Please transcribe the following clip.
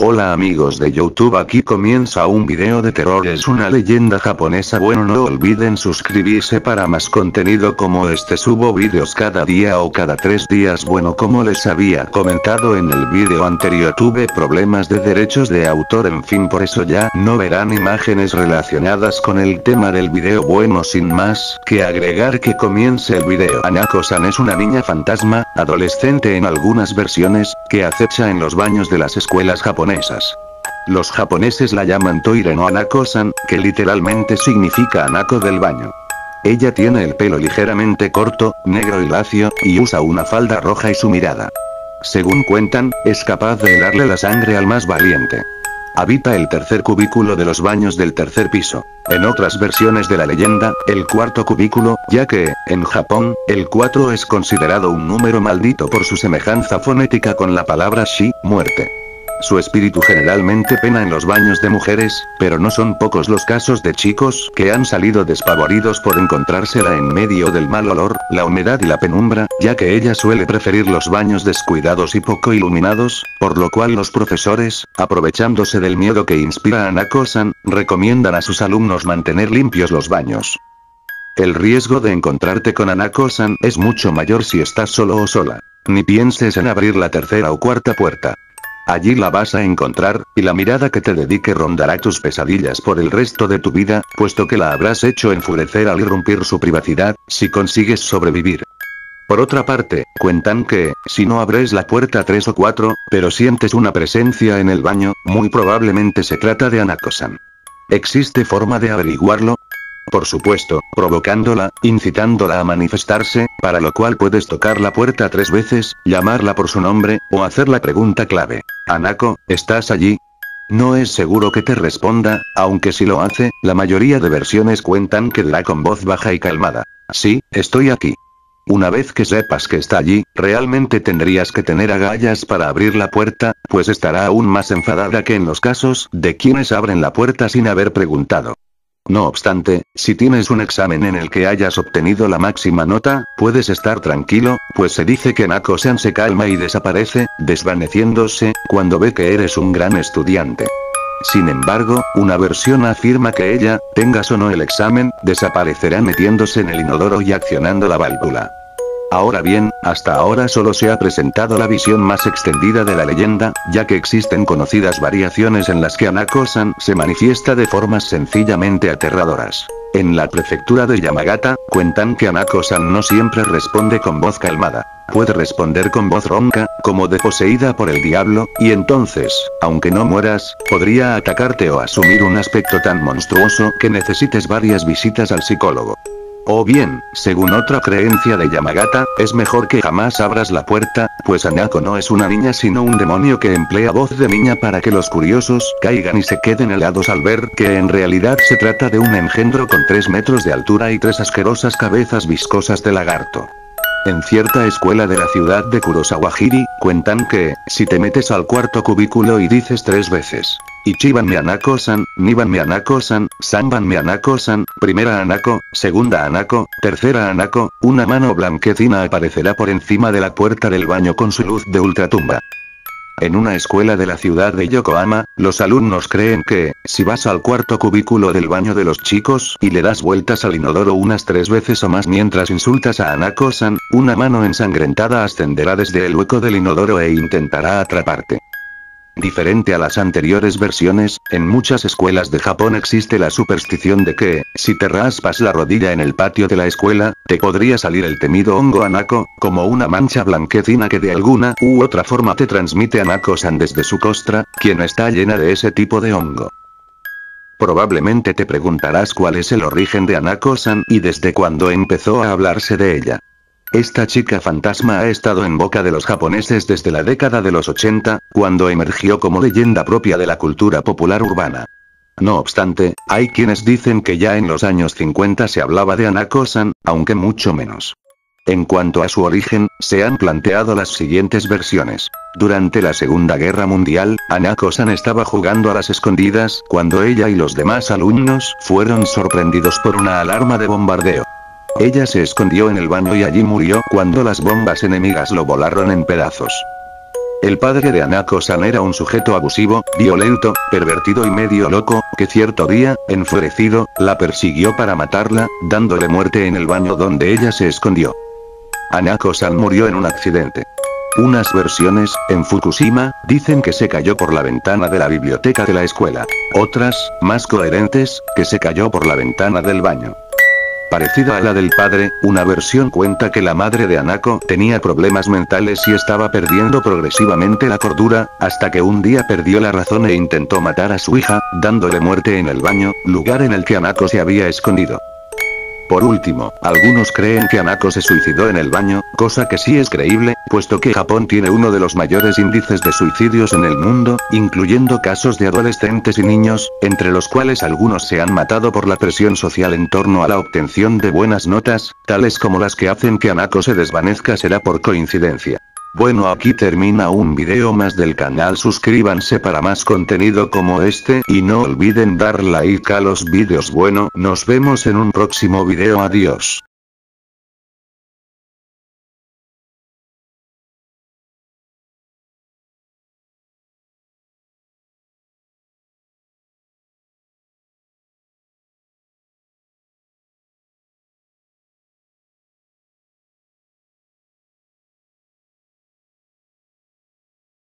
Hola amigos de YouTube aquí comienza un video de terror es una leyenda japonesa bueno no olviden suscribirse para más contenido como este subo vídeos cada día o cada tres días bueno como les había comentado en el vídeo anterior tuve problemas de derechos de autor en fin por eso ya no verán imágenes relacionadas con el tema del video bueno sin más que agregar que comience el video. Anako-san es una niña fantasma, adolescente en algunas versiones, que acecha en los baños de las escuelas japonesas los japoneses la llaman Toire no Anako-san, que literalmente significa Anako del baño. Ella tiene el pelo ligeramente corto, negro y lacio, y usa una falda roja y su mirada. Según cuentan, es capaz de helarle la sangre al más valiente. Habita el tercer cubículo de los baños del tercer piso. En otras versiones de la leyenda, el cuarto cubículo, ya que, en Japón, el 4 es considerado un número maldito por su semejanza fonética con la palabra shi, muerte. Su espíritu generalmente pena en los baños de mujeres, pero no son pocos los casos de chicos que han salido despavoridos por encontrársela en medio del mal olor, la humedad y la penumbra, ya que ella suele preferir los baños descuidados y poco iluminados, por lo cual los profesores, aprovechándose del miedo que inspira a Nakosan, recomiendan a sus alumnos mantener limpios los baños. El riesgo de encontrarte con Anako-san es mucho mayor si estás solo o sola. Ni pienses en abrir la tercera o cuarta puerta. Allí la vas a encontrar, y la mirada que te dedique rondará tus pesadillas por el resto de tu vida, puesto que la habrás hecho enfurecer al irrumpir su privacidad, si consigues sobrevivir. Por otra parte, cuentan que, si no abres la puerta 3 o 4, pero sientes una presencia en el baño, muy probablemente se trata de Anakosan. ¿Existe forma de averiguarlo? Por supuesto, provocándola, incitándola a manifestarse, para lo cual puedes tocar la puerta tres veces, llamarla por su nombre, o hacer la pregunta clave. Anako, ¿estás allí? No es seguro que te responda, aunque si lo hace, la mayoría de versiones cuentan que la con voz baja y calmada. Sí, estoy aquí. Una vez que sepas que está allí, realmente tendrías que tener agallas para abrir la puerta, pues estará aún más enfadada que en los casos de quienes abren la puerta sin haber preguntado. No obstante, si tienes un examen en el que hayas obtenido la máxima nota, puedes estar tranquilo, pues se dice que Nako-san se calma y desaparece, desvaneciéndose, cuando ve que eres un gran estudiante. Sin embargo, una versión afirma que ella, tengas o no el examen, desaparecerá metiéndose en el inodoro y accionando la válvula. Ahora bien, hasta ahora solo se ha presentado la visión más extendida de la leyenda, ya que existen conocidas variaciones en las que Anako-san se manifiesta de formas sencillamente aterradoras. En la prefectura de Yamagata, cuentan que Anako-san no siempre responde con voz calmada. Puede responder con voz ronca, como de poseída por el diablo, y entonces, aunque no mueras, podría atacarte o asumir un aspecto tan monstruoso que necesites varias visitas al psicólogo. O bien, según otra creencia de Yamagata, es mejor que jamás abras la puerta, pues Anako no es una niña sino un demonio que emplea voz de niña para que los curiosos caigan y se queden helados al ver que en realidad se trata de un engendro con 3 metros de altura y tres asquerosas cabezas viscosas de lagarto. En cierta escuela de la ciudad de Kurosawajiri, cuentan que, si te metes al cuarto cubículo y dices tres veces, Ichiban me Anako-san, Niban me Anako-san, Samban me Anako-san, primera Anako, segunda Anako, tercera Anako, una mano blanquecina aparecerá por encima de la puerta del baño con su luz de ultratumba. En una escuela de la ciudad de Yokohama, los alumnos creen que, si vas al cuarto cubículo del baño de los chicos y le das vueltas al inodoro unas tres veces o más mientras insultas a Anako-san, una mano ensangrentada ascenderá desde el hueco del inodoro e intentará atraparte. Diferente a las anteriores versiones, en muchas escuelas de Japón existe la superstición de que, si te raspas la rodilla en el patio de la escuela, te podría salir el temido hongo anako, como una mancha blanquecina que de alguna u otra forma te transmite Anako-san desde su costra, quien está llena de ese tipo de hongo. Probablemente te preguntarás cuál es el origen de Anako-san y desde cuándo empezó a hablarse de ella. Esta chica fantasma ha estado en boca de los japoneses desde la década de los 80, cuando emergió como leyenda propia de la cultura popular urbana. No obstante, hay quienes dicen que ya en los años 50 se hablaba de Anako-san, aunque mucho menos. En cuanto a su origen, se han planteado las siguientes versiones. Durante la Segunda Guerra Mundial, Anako-san estaba jugando a las escondidas cuando ella y los demás alumnos fueron sorprendidos por una alarma de bombardeo. Ella se escondió en el baño y allí murió cuando las bombas enemigas lo volaron en pedazos. El padre de Anako-san era un sujeto abusivo, violento, pervertido y medio loco, que cierto día, enfurecido, la persiguió para matarla, dándole muerte en el baño donde ella se escondió. Anako-san murió en un accidente. Unas versiones, en Fukushima, dicen que se cayó por la ventana de la biblioteca de la escuela. Otras, más coherentes, que se cayó por la ventana del baño. Parecida a la del padre, una versión cuenta que la madre de Anako tenía problemas mentales y estaba perdiendo progresivamente la cordura, hasta que un día perdió la razón e intentó matar a su hija, dándole muerte en el baño, lugar en el que Anako se había escondido. Por último, algunos creen que Anako se suicidó en el baño, cosa que sí es creíble, puesto que Japón tiene uno de los mayores índices de suicidios en el mundo, incluyendo casos de adolescentes y niños, entre los cuales algunos se han matado por la presión social en torno a la obtención de buenas notas, tales como las que hacen que Anako se desvanezca será por coincidencia. Bueno aquí termina un video más del canal. Suscríbanse para más contenido como este y no olviden dar like a los vídeos bueno nos vemos en un próximo video. Adiós.